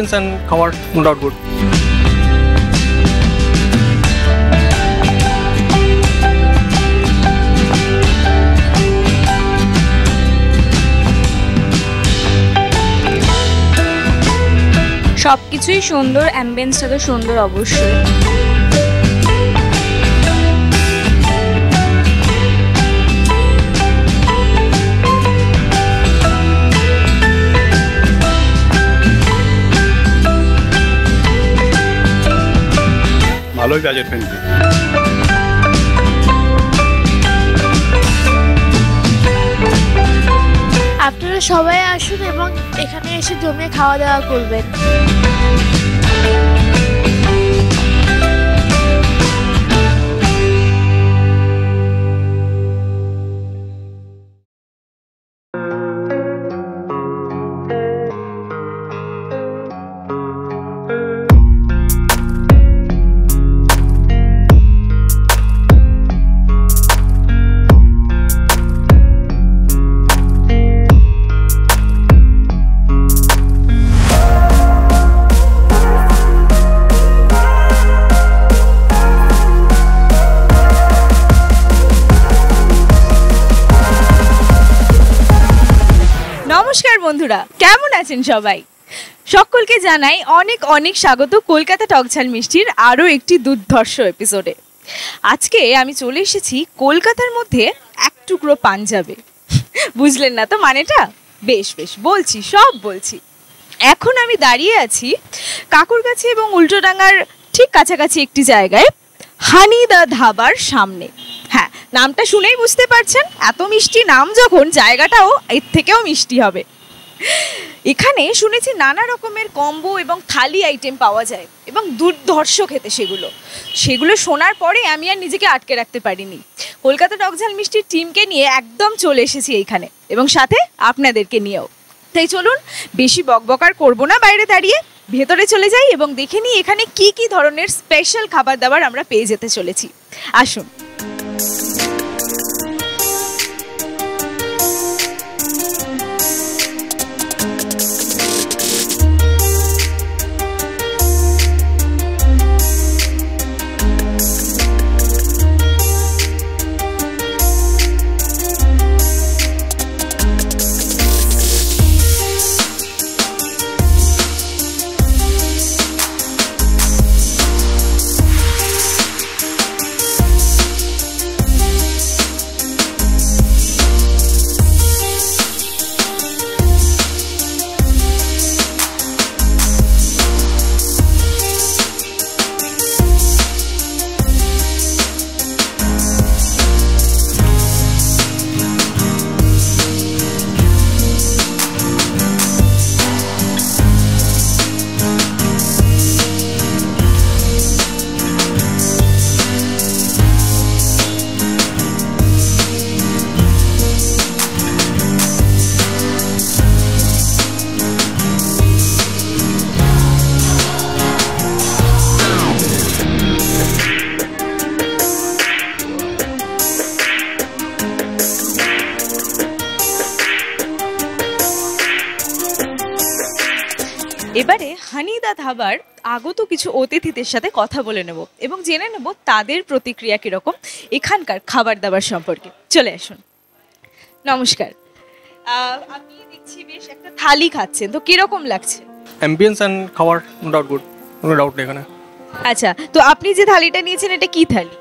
ambience and খাবার no doubt good. সব কিছুই সুন্দর অ্যাম্বিয়েন্সটা তো সুন্দর অবশ্যই। ভালোই বাজেট ফ্রেন্ডলি আপনারা সবাই আসুন এবং এখানে এসে জমিয়ে খাওয়া দাওয়া করবেন। আছেন সবাই। সকলকে জানাই অনেক অনেক স্বাগত কলকাতা টকঝাল মিষ্টির আরও একটি দুর্ধর্ষ এপিসোডে। আজকে আমি চলে এসেছি কলকাতার মধ্যে এক টুকরো পাঞ্জাবে। বুঝলেন না তো মানেটা? বেশ বেশ, বলছি, সব বলছি। এখন আমি দাঁড়িয়ে আছি কাকুরগাছি এবং উল্টোডাঙ্গার ঠিক কাছাকাছি একটি জায়গায়, হানি দা ধাবার সামনে। হ্যাঁ নামটা শুনেই বুঝতে পারছেন, এত মিষ্টি নাম যখন জায়গাটাও এর থেকেও মিষ্টি হবে। এখানে শুনেছি নানা রকমের কম্বো এবং থালি আইটেম পাওয়া যায় এবং দুর্ধর্ষ খেতে সেগুলো। সেগুলো শোনার পরে আমি আর নিজেকে আটকে রাখতে পারিনি। কলকাতা টকঝাল মিষ্টির টিমকে নিয়ে একদম চলে এসেছি এইখানে এবং সাথে আপনাদেরকে নিয়েও। তাই চলুন, বেশি বকবকার করব না বাইরে দাঁড়িয়ে। ভেতরে চলে যাই এবং দেখে নিই এখানে কি কি ধরনের স্পেশাল খাবার দাবার আমরা পেয়ে যেতে চলেছি। আসুন। এবারে হানিদা ধাবার আগত কিছু অতিথিদের সাথে কথা বলে নেব এবং জেনে নেব তাদের প্রতিক্রিয়া কীরকম এখানকার খাবার দাবার সম্পর্কে। চলে আসুন। নমস্কার। আপনি দেখছি বেশ একটা থালি খাচ্ছেন তো কীরকম লাগছে? Ambience and খাবার no doubt good কোনো ডাউট এখানে। আচ্ছা তো আপনি যে থালিটা নিয়েছেন এটা কি থালি?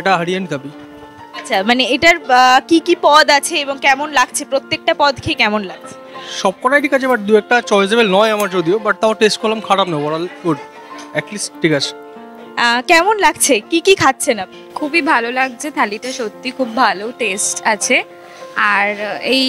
এটা হরিয়ানি থাবি আচ্ছা মানে এটার কি কি পদ আছে এবং কেমন লাগছে? প্রত্যেকটা পদ খেয়ে কেমন লাগছে? সব কটাই ঠিক আছে বাট দু একটা চয়েসেবল নয় আমার যদিও বাট তাও টেস্ট করলাম খারাপ না ওভারঅল গুড অ্যাটলিস্ট ঠিক আছে। কেমন লাগছে? কি কি খাচ্ছেন আপনি? খুবই ভালো লাগছে থালিটা সত্যি খুব ভালো টেস্ট আছে। আর এই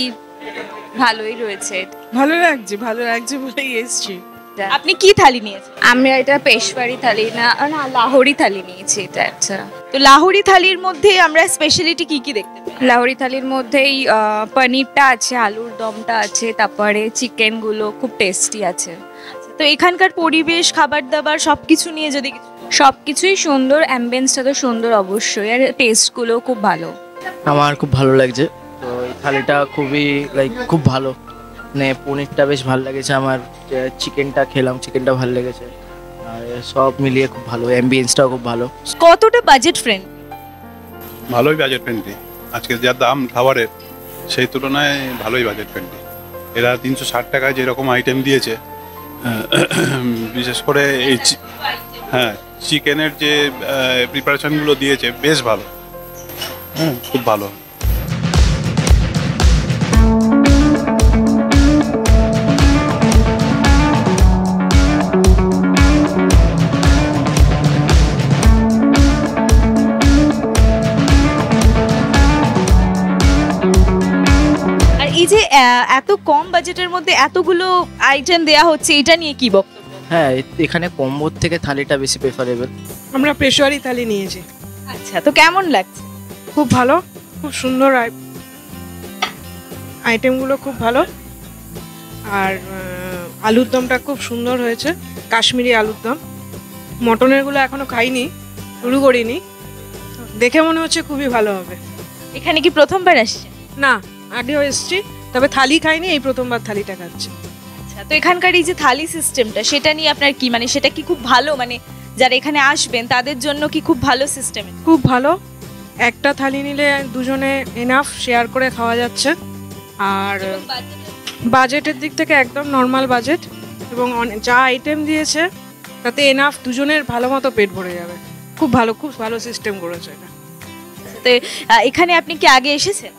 ভালোই রয়েছে। ভালো লাগছে ভালো লাগছে বলেই এসছি। আপনি কি থালি নিয়েছেন? আমরা এটা পেশওয়ারি থালি না না লাহোরি থালি নিয়েছি এটা আচ্ছা তো লাহোরি থালির মধ্যে আমরা স্পেশালিটি কি কি দেখতে পাই? লাহোরি থালির মধ্যেই আহ, পনিরটা আছে আলুর দমটা আছে তারপরে চিকেনগুলো খুব টেস্টি আছে। তো এখানকার পরিবেশ খাবার দাবার সবকিছু নিয়ে যদি কিছু- সব কিছুই সুন্দর অ্যাম্বিয়েন্সটা তো সুন্দর অবশ্যই আর টেস্টগুলো খুব ভালো। আমার খুব ভালো লাগছে। তো এই থালিটা খুবই লাইক খুব ভালো। মানে পনিরটা বেশ ভালো লেগেছে আমার চিকেনটা খেলাম চিকেনটা ভালো লেগেছে। আর সব মিলিয়ে খুব ভালো অ্যাম্বিয়েন্সটাও খুব ভালো। কতটা বাজেট ফ্রেন্ড ভালোই বাজেট ফ্রেন্ডলি আজকে যা দাম খাবারের সেই তুলনায় ভালোই বাজেট ফ্রেন্ডলি এরা তিনশো ষাট টাকায় যেরকম আইটেম দিয়েছে বিশেষ করে এই চি- হ্যাঁ চিকেনের যে প্রিপারেশনগুলো দিয়েছে বেশ ভালো। হ্যাঁ খুব ভালো। এত কম বাজেটের মধ্যে এতগুলো আইটেম দেয়া হচ্ছে এটা নিয়ে কি বক্তব্য? হ্যাঁ এখানে কম্বোর থেকে থালিটা বেশি প্রেফারেবল আমরা পেশোয়ারি থালি নিয়েছি। আচ্ছা তো কেমন লাগছে? খুব ভালো খুব সুন্দর আই- আইটেমগুলো খুব ভালো। আর আলুর দমটা খুব সুন্দর হয়েছে কাশ্মীরি আলুর দম। মটনেরগুলো এখনও খাইনি শুরু করিনি। দেখে মনে হচ্ছে খুবই ভালো হবে। এখানে কি প্রথমবার আসছে না আগেও এসছি। তবে থালি খাইনি এই প্রথমবার থালিটা খাচ্ছি। আচ্ছা তো এখানকার এই যে থালি সিস্টেমটা সেটা নিয়ে আপনার কি মানে সেটা কি খুব ভালো? মানে যারা এখানে আসবেন তাদের জন্য কি খুব ভালো সিস্টেম খুব ভালো। একটা থালি নিলে দুজনে এনাফ শেয়ার করে খাওয়া যাচ্ছে। আর বাজেটের দিক থেকে একদম নর্মাল বাজেট এবং যা আইটেম দিয়েছে তাতে এনাফ দুজনের ভালো মতো পেট ভরে যাবে। খুব ভালো খুব ভালো সিস্টেম করেছে এটা। এখানে আপনি কি আগে এসেছেন?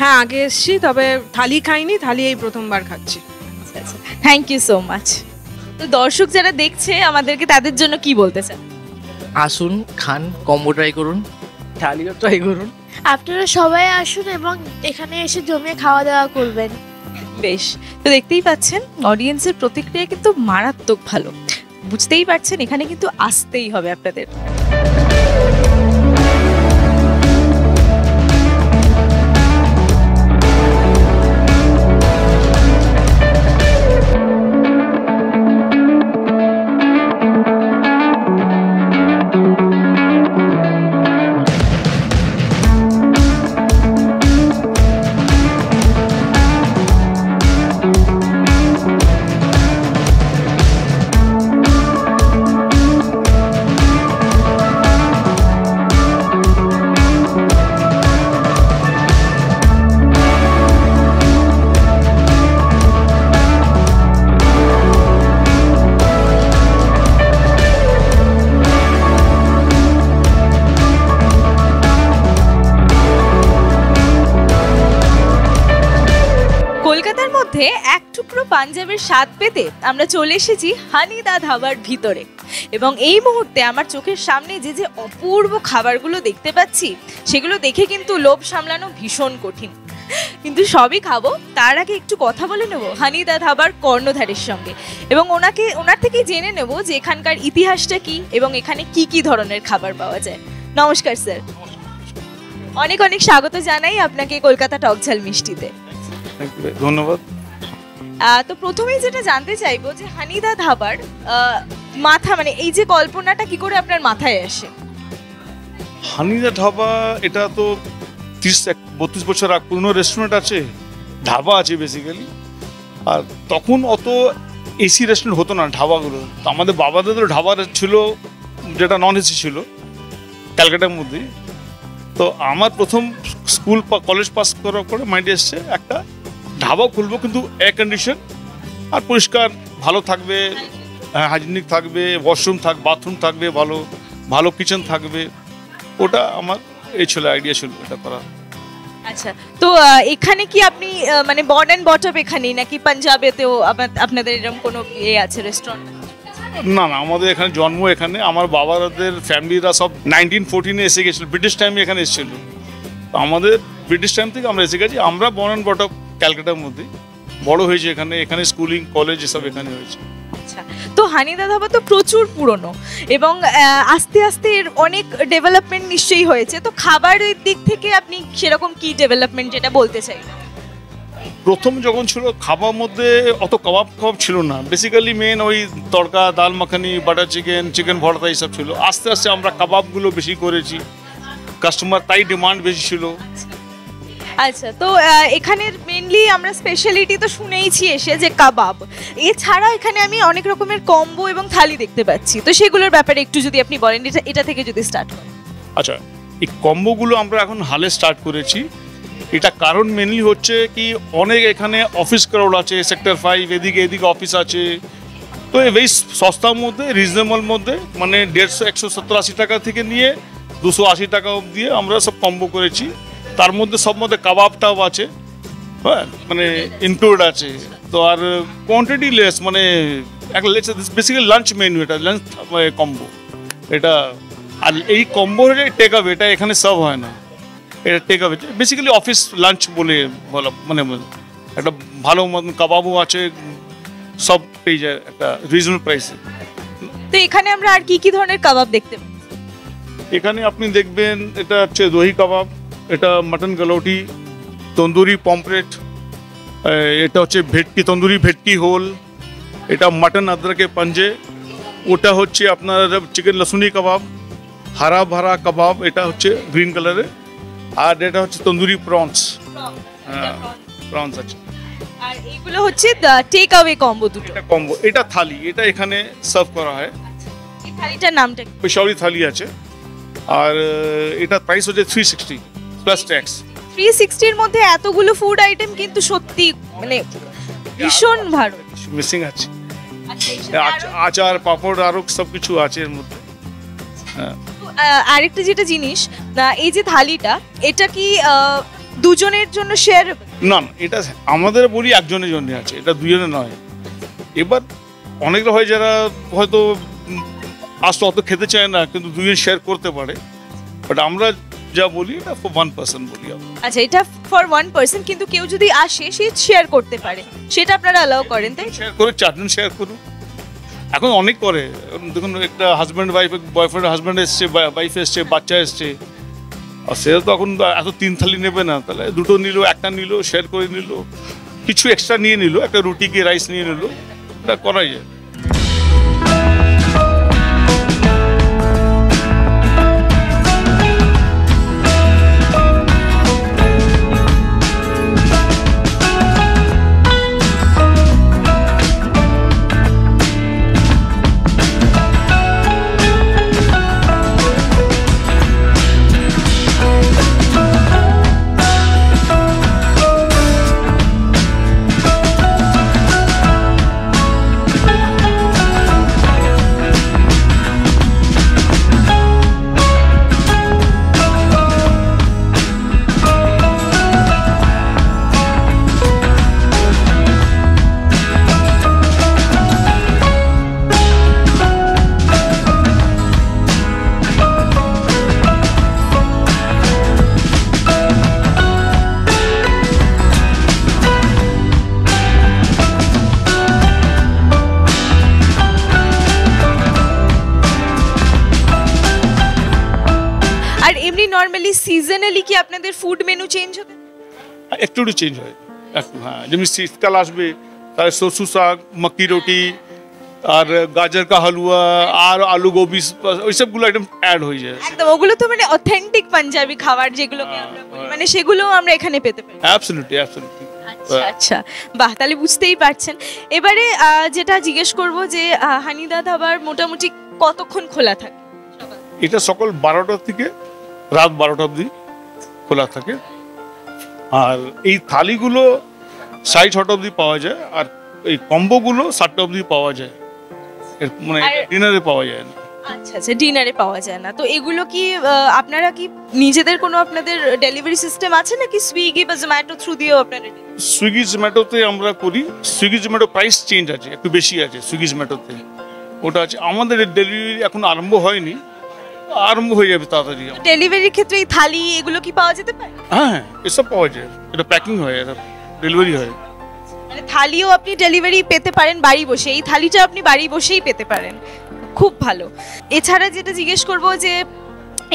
হ্যাঁ আগে এসছি তবে থালি খাইনি থালি এই প্রথমবার খাচ্ছি। আচ্ছা থ্যাংক ইউ সো মাচ তো দর্শক যারা দেখছে আমাদেরকে তাদের জন্য কি বলতে চান? আসুন খান কম্বো ট্রাই করুন থালিও ট্রাই করুন। আপনারা সবাই আসুন এবং এখানে এসে জমিয়ে খাওয়া দাওয়া করবেন। বেশ তো দেখতেই পাচ্ছেন অডিয়েন্সের প্রতিক্রিয়া কিন্তু মারাত্মক ভালো। বুঝতেই পারছেন এখানে কিন্তু আসতেই হবে আপনাদের। পাঞ্জাবের স্বাদ পেতে আমরা চলে এসেছি হানিদা ধাবার ভিতরে। এবং এই মুহূর্তে আমার চোখের সামনে যে যে অপূর্ব খাবারগুলো দেখতে পাচ্ছি, সেগুলো দেখে কিন্তু লোভ সামলানো ভীষণ কঠিন। কিন্তু সবই খাব, তার আগে একটু কথা বলে নেব হানিদা ধাবার কর্ণধারের সঙ্গে। এবং ওনাকে, ওনার থেকে জেনে নেব যে এখানকার ইতিহাসটা কি এবং এখানে কি কি ধরনের খাবার পাওয়া যায়। নমস্কার, স্যার। অনেক অনেক স্বাগত জানাই আপনাকে কলকাতা টকঝাল মিষ্টিতে। ধন্যবাদ। তো প্রথমেই যেটা জানতে চাইব যে হানিদা ধাবার মাথা মানে এই যে কল্পনাটা কি করে আপনার মাথায় আসে? হানিদা ধাবা, এটা তো তিরিশ এক, বত্রিশ বছর আগ পুরনো রেস্টুরেন্ট আছে, ধাবা আছে বেসিক্যালি আর তখন অত এসি রেস্টুরেন্ট হতো না ধাবাগুলো। তো আমাদের বাবাদের ধাবা ছিল, যেটা নন এসি ছিল, ক্যালকাটার মধ্যেই। তো আমার প্রথম স্কুল কলেজ পাস করার পরে মাইন্ডে এসছে একটা ধাবা খুলবো কিন্তু এয়ার কন্ডিশন আর পরিষ্কার ভালো থাকবে হাইজেনিক থাকবে ওয়াশরুম থাক বাথরুম থাকবে ভালো ভালো কিচেন থাকবে। ওটা আমার এই ছিল আইডিয়া ছিল এটা করা। আচ্ছা তো এখানে কি আপনি মানে বর্ড অ্যান্ড বটপ এখানেই নাকি পাঞ্জাবেতেও আপনাদের এরকম কোনো ইয়ে আছে রেস্টুরেন্ট না না আমাদের এখানে জন্ম এখানে। আমার বাবাদের ফ্যামিলিরা সব নাইনটিন ফোরটিনে এসে গেছিল ব্রিটিশ টাইমে এখানে এসেছিল। তো আমাদের ব্রিটিশ টাইম থেকে আমরা এসে গেছি আমরা বর্ন অ্যান্ড বটপ ক্যালকাটার মধ্যে। বড় হয়েছে এখানে এখানে স্কুলিং কলেজ এসব এখানে হয়েছে। আচ্ছা তো হানিদা ধাবা তো প্রচুর পুরনো এবং আস্তে আস্তে এর অনেক ডেভেলপমেন্ট নিশ্চয়ই হয়েছে। তো খাবারের দিক থেকে আপনি সেরকম কি ডেভেলপমেন্ট যেটা বলতে চাই প্রথম যখন ছিল খাবার মধ্যে অত কাবাব কাবাব ছিল না। বেসিক্যালি মেন ওই তড়কা দাল মাখানি বাটার চিকেন চিকেন ভর্তা এইসব ছিল। আস্তে আস্তে আমরা কাবাবগুলো বেশি করেছি। কাস্টমার তাই ডিমান্ড বেশি ছিল। আচ্ছা তো এখানের মেনলি আমরা স্পেশালিটি তো শুনেইছি এসে যে কাবাব। এছাড়া এখানে আমি অনেক রকমের কম্বো এবং থালি দেখতে পাচ্ছি। তো সেগুলোর ব্যাপারে একটু যদি আপনি বলেন, এটা এটা থেকে যদি স্টার্ট করেন আচ্ছা এই কম্বোগুলো আমরা এখন হালে স্টার্ট করেছি। এটা কারণ মেনলি হচ্ছে কি, অনেক এখানে অফিস ক্রাউড আছে সেক্টর ফাইভ এদিকে এদিকে অফিস আছে। তো এই বেশ সস্তার মধ্যে রিজনেবল মধ্যে মানে দেড়শো, একশো সত্তর আশি টাকা থেকে নিয়ে দুশো আশি টাকা অবধি আমরা সব কম্বো করেছি। তার মধ্যে সব মধ্যে কাবাবটাও আছে হ্যাঁ মানে ইনক্লুড আছে। তো আর কোয়ান্টিটি লেস মানে একটা লেস বেসিক্যালি লাঞ্চ মেনু এটা লাঞ্চ কম্বো এটা আর এই কম্বো টেক আপ এটা এখানে সার্ভ হয় না। এটা take up basically office lunch বলে বলা মানে একটা ভালো মতন কাবাবও আছে সব পেয়ে যায় একটা রিজনেবল প্রাইসে তো এখানে আমরা আর কি কি ধরনের কাবাব দেখতে এখানে আপনি দেখবেন এটা হচ্ছে দহি কাবাব এটা মাটন গালৌটি তন্দুরি পমপ্লেট এটা হচ্ছে ভেটকি তন্দুরি ভেটকি হোল এটা মাটন আদরকে পাঞ্জে ওটা হচ্ছে আপনার চিকেন লসুনি কাবাব হারা ভারা কাবাব এটা হচ্ছে গ্রিন কালারের আর এটা হচ্ছে তন্দুরি প্রনস হ্যাঁ প্রনস আছে। আর এইগুলো হচ্ছে টেক অ্যাওয়ে কম্বো দুটো। এটা কম্বো এটা থালি এটা এখানে সার্ভ করা হয়। এই থালিটার নামটা? পেশাওয়ারি থালি আছে। আর এটা প্রাইস হচ্ছে থ্রি সিক্সটি প্লাস ট্যাক্স 360 এর মধ্যে এতগুলো ফুড আইটেম কিন্তু সত্যি মানে ভীষণ ভালো। মিসিং আছে। আচ্ছা, আচার পাপড় আরও সব কিছু আছে এর মধ্যে। হ্যাঁ। আরেকটা যেটা জিনিস এই যে থালিটা এটা কি দুজনের জন্য শেয়ার না না এটা আমাদের বলি একজনের জন্য আছে এটা দুজনে নয়। এবার অনেকরা হয় যারা হয়তো আসতে অত খেতে চায় না কিন্তু দুজন শেয়ার করতে পারে। বাট আমরা যা বলি এটা ফর ওয়ান পার্সন বলি আচ্ছা এটা ফর ওয়ান পার্সন কিন্তু কেউ যদি আসে সে শেয়ার করতে পারে। সেটা আপনারা অ্যালাউ করেন তাই? শেয়ার করে চারজন শেয়ার করুন। এখন অনেক করে দেখুন একটা হাজব্যান্ড ওয়াইফ বয়ফ্রেন্ড হাজব্যান্ড এসছে ওয়াইফ এসছে বাচ্চা এসছে। আর সে তো এখন এত তিন থালি নেবে না তাহলে দুটো নিল একটা নিল শেয়ার করে নিল কিছু এক্সট্রা নিয়ে নিল একটা রুটি কি রাইস নিয়ে নিল এটা করাই যায়। সিজনালি কি আপনাদের ফুড মেনু চেঞ্জ হবে? একটু একটু চেঞ্জ হয়। একটু হ্যাঁ যেমনি শীতকাল আসবে তাহলে সরষু শাক মাক্কি রুটি আর গাজর কা হালুয়া আর আলু গোবি ওই সবগুলো আইটেম অ্যাড হয়ে যায়। একদম ওগুলো তো মানে অথেন্টিক পাঞ্জাবি খাবার যেগুলোকে আমরা বলি। মানে সেগুলো আমরা এখানে পেতে পারি। অ্যাবসলিউটলি অ্যাবসলিউটলি আচ্ছা আচ্ছা। বাহ তাহলে বুঝতেই পারছেন। এবারে যেটা জিজ্ঞেস করব যে হানিদা ধাবার মোটামুটি কতক্ষণ খোলা থাকে? এটা সকাল বারোটা থেকে রাত বারোটা অবধি খোলা থাকে। আর এই থালিগুলো সাড়ে ছটা অবধি পাওয়া যায় আর এই কম্বোগুলো সাতটা অবধি পাওয়া যায়। এর মানে ডিনারে পাওয়া যায় না। আচ্ছা আচ্ছা ডিনারে পাওয়া যায় না। তো এগুলো কি আপনারা কি নিজেদের কোনো আপনাদের ডেলিভারি সিস্টেম আছে নাকি সুইগি বা জোম্যাটো থ্রু দিয়েও আপনারা সুইগি জোম্যাটোতে আমরা করি। সুইগি জোম্যাটো প্রাইস চেঞ্জ আছে একটু বেশি আছে সুইগি জোম্যাটোতে। ওটা আছে আমাদের ডেলিভারি এখন আরম্ভ হয়নি। আরম্ভ হয়ে যাবে তাড়াতাড়ি। ডেলিভারির ক্ষেত্রে এই থালি এগুলো কি পাওয়া যেতে পারে? হ্যাঁ এসব পাওয়া যায়। এটা প্যাকিং হয় এটা ডেলিভারি হয়। মানে থালিও আপনি ডেলিভারি পেতে পারেন বাড়ি বসে। এই থালিটা আপনি বাড়ি বসেই পেতে পারেন। খুব ভালো। এছাড়া যেটা জিজ্ঞেস করব যে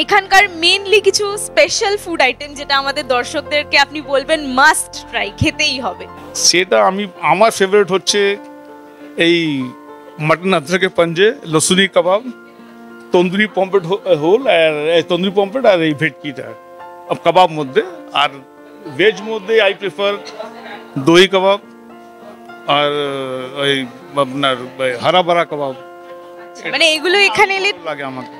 এখানকার মেনলি কিছু স্পেশাল ফুড আইটেম যেটা আমাদের দর্শকদেরকে আপনি বলবেন মাস্ট ট্রাই খেতেই হবে। সেটা আমি আমার ফেভারিট হচ্ছে এই মাটন আদ্রাকে পাঞ্জে লসুনি কাবাব। তন্দুরি পম্পেট হোল আর তন্দুরি পম্পেট আর এই ভেটকিটা কাবাব মধ্যে আর ভেজ মধ্যে আই প্রেফার দই কাবাব আর ওই আপনার হারা বারা কাবাব। মানে এগুলো এখানে এলে লাগে আমাকে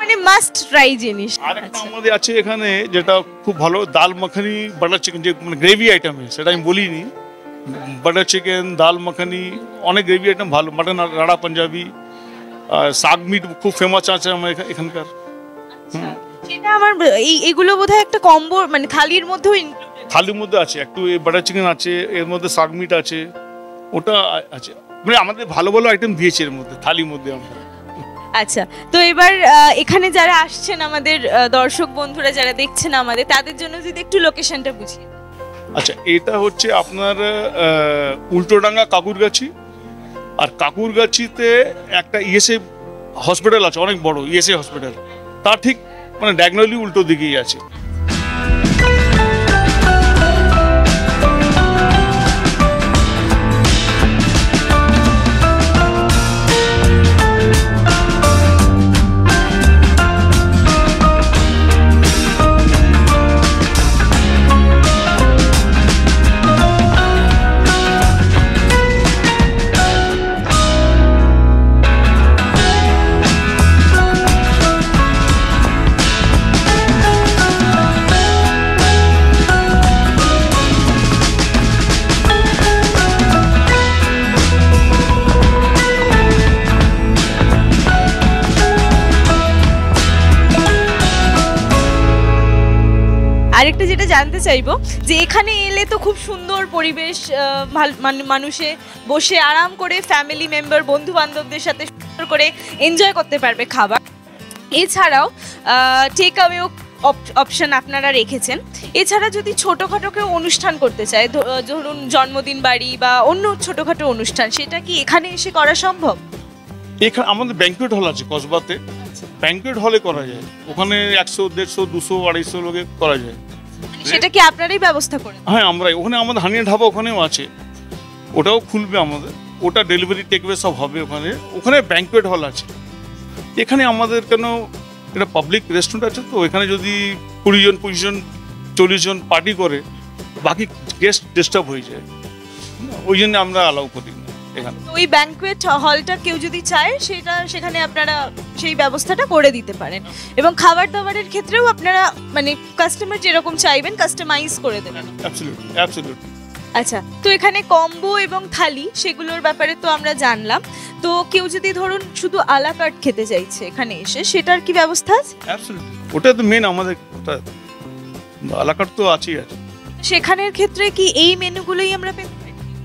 মানে মাস্ট ট্রাই জিনিস। আর একটা আমাদের আছে এখানে যেটা খুব ভালো দাল মাখানি বাটার চিকেন যে মানে গ্রেভি আইটেম সেটা আমি বলিনি। বাটার চিকেন দাল মাখানি অনেক গ্রেভি আইটেম ভালো মাটন রাড়া পাঞ্জাবি। শাক মিট খুব ফেমাস আছে আমার এখানকার। সেটা আমার এই এগুলো বোধহয় একটা কম্বো মানে থালির মধ্যেও। থালির মধ্যে আছে একটু বাটার চিকেন আছে এর মধ্যে শাক মিট আছে ওটা আছে। মানে আমাদের ভালো ভালো আইটেম দিয়েছে এর মধ্যে থালির মধ্যে আমরা। আচ্ছা তো এবার এখানে যারা আসছেন আমাদের দর্শক বন্ধুরা যারা দেখছেন আমাদের তাদের জন্য যদি একটু লোকেশনটা বুঝিয়ে আচ্ছা এটা হচ্ছে আপনার উল্টোডাঙ্গা কাকুরগাছি। আর কাকুরগাছিতে একটা ইএসএ হসপিটাল আছে, অনেক বড়, ইএসএ হসপিটাল তার ঠিক মানে ডায়াগনালি উল্টো দিকেই আছে। আরেকটা যেটা জানতে চাইব, যে এখানে এলে তো খুব সুন্দর পরিবেশ মানুষে বসে আরাম করে ফ্যামিলি মেম্বার বন্ধু বান্ধবদের সাথে সুন্দর করে এনজয় করতে পারবে খাবার। এছাড়াও টেক অ্যাওয়েও অপশন আপনারা রেখেছেন। এছাড়া যদি ছোটোখাটো কেউ অনুষ্ঠান করতে চায় ধরুন জন্মদিন বাড়ি বা অন্য ছোটোখাটো অনুষ্ঠান, সেটা কি এখানে এসে করা সম্ভব? এখানে আমাদের ব্যাঙ্কুয়েট হল আছে কসবাতে। ব্যাঙ্কুয়েট হলে করা যায়। ওখানে একশো দেড়শো দুশো আড়াইশো লোকে করা যায়। সেটা কি আপনারাই ব্যবস্থা করে দেন? হ্যাঁ আমরা ওখানে আমাদের হানিয়া ঢাবা ওখানেও আছে। ওটাও খুলবে আমাদের। ওটা ডেলিভারি টেকবে সব হবে ওখানে। ওখানে ব্যাঙ্কুয়েট হল আছে। এখানে আমাদের কেন এটা পাবলিক রেস্টুরেন্ট আছে তো এখানে যদি কুড়ি জন পঁচিশ জন চল্লিশ জন পার্টি করে বাকি গেস্ট ডিস্টার্ব হয়ে যায়। ওই জন্য আমরা অ্যালাউ করি। এখানে। ওই ব্যাংকুয়েট হলটা কেউ যদি চায় সেটা সেখানে আপনারা সেই ব্যবস্থাটা করে দিতে পারেন। এবং খাবার দাবারের ক্ষেত্রেও আপনারা মানে কাস্টমার যেরকম চাইবেন কাস্টমাইজ করে দেবেন। আচ্ছা তো এখানে কম্বো এবং থালি সেগুলোর ব্যাপারে তো আমরা জানলাম। তো কেউ যদি ধরুন শুধু আলা কার্ট খেতে চাইছে এখানে এসে সেটার কি ব্যবস্থা আছে? ওটা তো মেন আমাদের এলাকার তো আছেই আছে। সেখানের ক্ষেত্রে কি এই মেনুগুলোই আমরা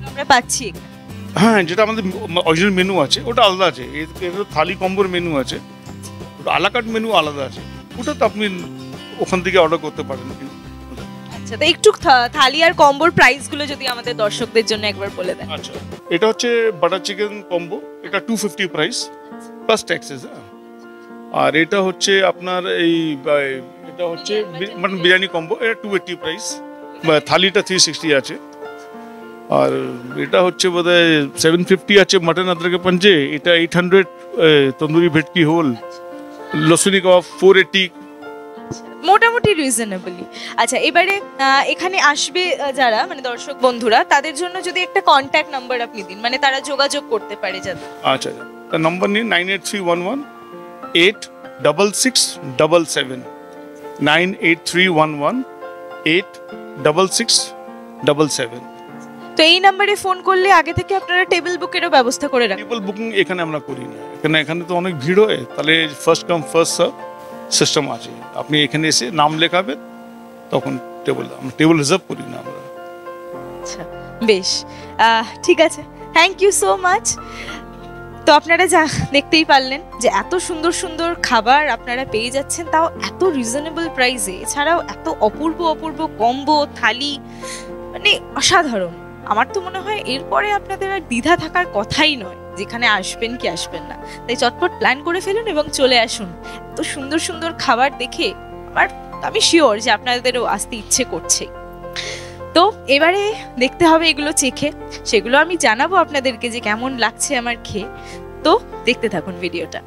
আমরা পাচ্ছি এখানে? হ্যাঁ যেটা আমাদের অরিজিনাল মেনু আছে ওটা আলাদা আছে। এর- থালি কম্বোর মেনু আছে ওটা আলাকাট মেনু আলাদা আছে। ওটা তো আপনি ওখান থেকে অর্ডার করতে পারেন। আচ্ছা তো একটু থালি আর কম্বোর প্রাইসগুলো যদি আমাদের দর্শকদের জন্য একবার বলে দেন। আচ্ছা এটা হচ্ছে বাটার চিকেন কম্বো এটা two fifty price plus taxes আর এটা হচ্ছে আপনার এই এটা হচ্ছে মানে বিরিয়ানি কম্বো এটা টু এইট্টি প্রাইস থালিটা থ্রি সিক্সটি আছে। আর এটা হচ্ছে বোধ হয় সেভেন ফিফটি আছে মাটন আদরকে পাঞ্জে এটা এইট হান্ড্রেড তন্দুরি ভেটকি হোল লসুনি কাবাব ফোর এইট্টি মোটামুটি রিজনেবলি আচ্ছা এবারে এখানে আসবে যারা মানে দর্শক বন্ধুরা তাদের জন্য যদি একটা কন্ট্যাক্ট নাম্বার আপনি দিন মানে তারা যোগাযোগ করতে পারে যাতে। আচ্ছা আচ্ছা। তার নম্বর নিন nine eight three one one eight double six double seven nine eight three one one eight double six double seven তো এই নাম্বারে ফোন করলে আগে থেকে আপনারা টেবিল বুকেরও ব্যবস্থা করে রাখবেন। টেবিল বুকিং এখানে আমরা করি না। এখানে এখানে তো অনেক ভিড় হয়। তাহলে first come first serve system আছে। আপনি এখানে এসে নাম লেখাবেন তখন টেবিল আমরা টেবিল রিজার্ভ করি না আমরা। আচ্ছা বেশ। ঠিক আছে। থ্যাংক ইউ সো মাচ তো আপনারা যা দেখতেই পারলেন যে এত সুন্দর সুন্দর খাবার আপনারা পেয়ে যাচ্ছেন তাও এত রিজনেবল প্রাইসে এছাড়াও এত অপূর্ব অপূর্ব কম্বো থালি মানে অসাধারণ। আমার তো মনে হয় এরপরে আপনাদের আর দ্বিধা থাকার কথাই নয়, যেখানে আসবেন কি আসবেন না। তাই চটপট প্ল্যান করে ফেলুন এবং চলে আসুন। এত সুন্দর সুন্দর খাবার দেখে আমার, আমি শিওর যে আপনাদেরও আসতে ইচ্ছে করছে। তো এবারে দেখতে হবে এগুলো চেখে। সেগুলো আমি জানাব আপনাদেরকে যে কেমন লাগছে আমার খেয়ে। তো দেখতে থাকুন ভিডিওটা।